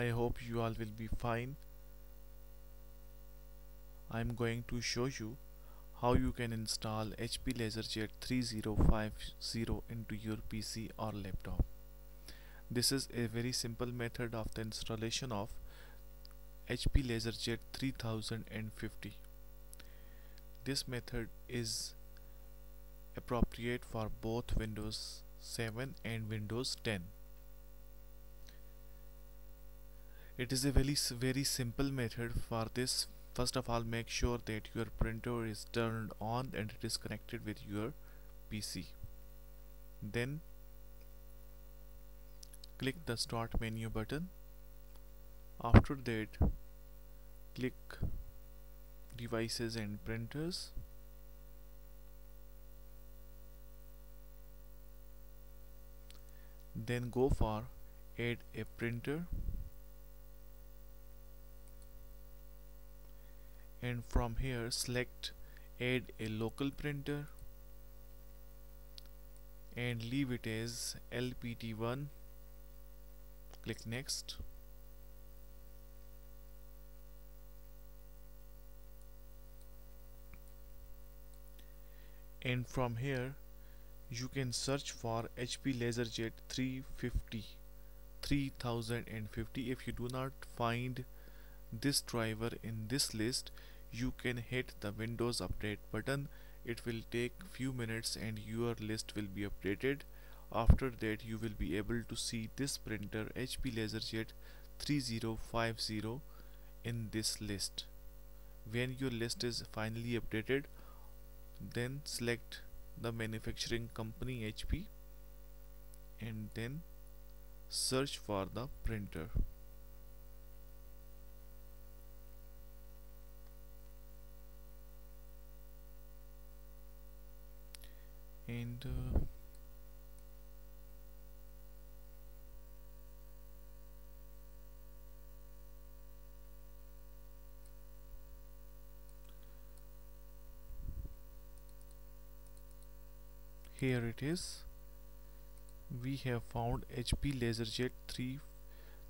I hope you all will be fine. I'm going to show you how you can install HP LaserJet 3050 into your PC or laptop. This is a very simple method of the installation of HP LaserJet 3050 this method is appropriate for both Windows 7 and Windows 10 it is a very very simple method for this. First of all make sure that your printer is turned on and it is connected with your PC then click the start menu button. After that click devices and printers. Then go for add a printer and from here select add a local printer and leave it as LPT1 click next. And from here you can search for HP LaserJet 350 3050 if you do not find this driver in this list you can hit the windows update button. It will take few minutes and your list will be updated. After that you will be able to see this printer HP LaserJet 3050 in this list. When your list is finally updated then select the manufacturing company HP and then search for the printer and uh, here it is. We have found HP LaserJet 3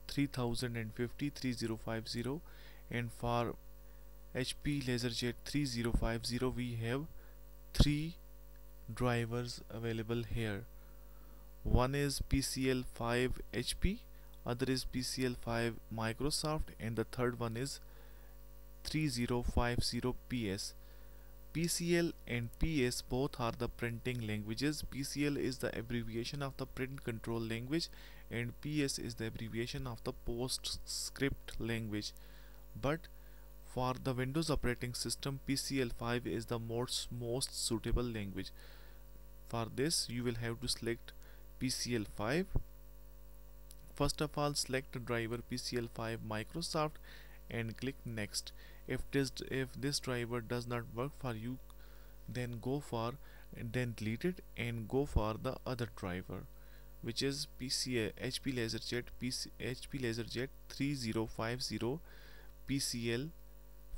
3050 3050 and for HP LaserJet 3050 we have three drivers available here. One is PCL5 HP other is PCL5 Microsoft and the third one is 3050 PS PCL and PS both are the printing languages. PCL is the abbreviation of the print control language and PS is the abbreviation of the PostScript language. But for the Windows operating system PCL5 is the most most suitable language for this you will have to select PCL5 first of all select driver PCL5 Microsoft and click next. If this if this driver does not work for you then go for then delete it and go for the other driver which is PCA HP LaserJet PC, HP LaserJet 3050 PCL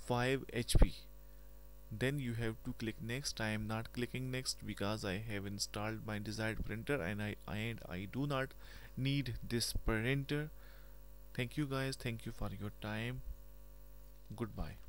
5 HP then you have to click next I am not clicking next because I have installed my desired printer and I and I do not need this printer. Thank you guys. Thank you for your time. Goodbye